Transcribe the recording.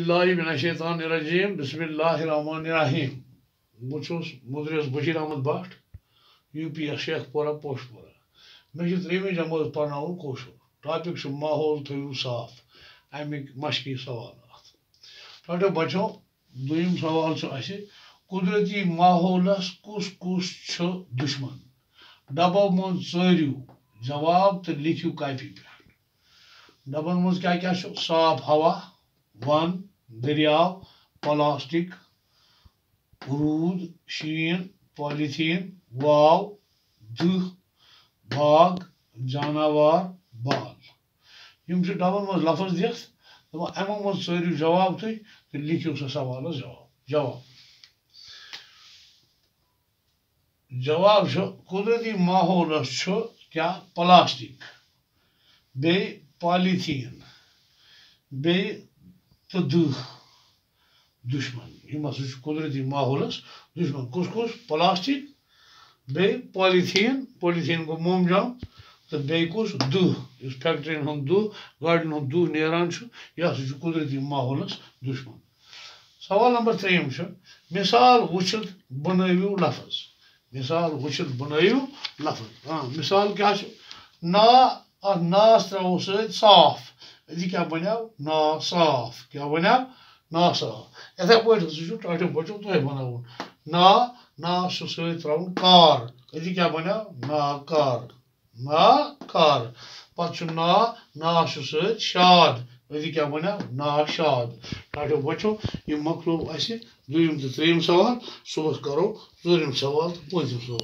रजीम बिस्मिल्लाहिर्रहमानिर्रहीम बह मुदरिस Bashir Ahmad Bhat U P S Shekhpura Poshpura मे त्रेमी जमात पढ़न कशुर टॉपिक माहौल थो साफ़ अमिक मशकी सवाल टो बचो दुम सवाल कुदरती माहौलस कुस कुस दुश्मन डबो मन चरियो जवाब तो लिखियो काफ़ी पे डबन मज क्या क्या साफ़ हवा वन दरियाव प्लास्टिक रूद शीन पॉलीथीन वाव दुह बाग जानवर बाल यम डबन मज लफज दिख të Düşman. Ima së që kodrëti mahullës, düşman kuskus, plastik, bej polithin, polithin ku mum gjam, të bej kus, dë. Jus faktorin hën dë, gardin hën dë neran që, ja së që kodrëti mahullës, düşman. Saval number 3 şu. Misal uçut bunayu lafız. Misal uçut bunayu lafız. Ha, misal kaç? Na, nas travusu saf. बनवियो लफज मिसाल वुचित बनवियो लफज हाँ मिसाल क्या ना नास त्रो साफ यदि क्या बनो ना साफ क्या बनो ना साफ इथे पे टाटो बचो तुह बनो ना ना त्रो कार यदि क्या बनो ना कार ना कार पे ना ना शाद यदि क्या बनो ना शाद टाटो बचो यह मकलो दुम तो त्रेम सवाल सुबह करो चूरम सवाल तो पम सवाल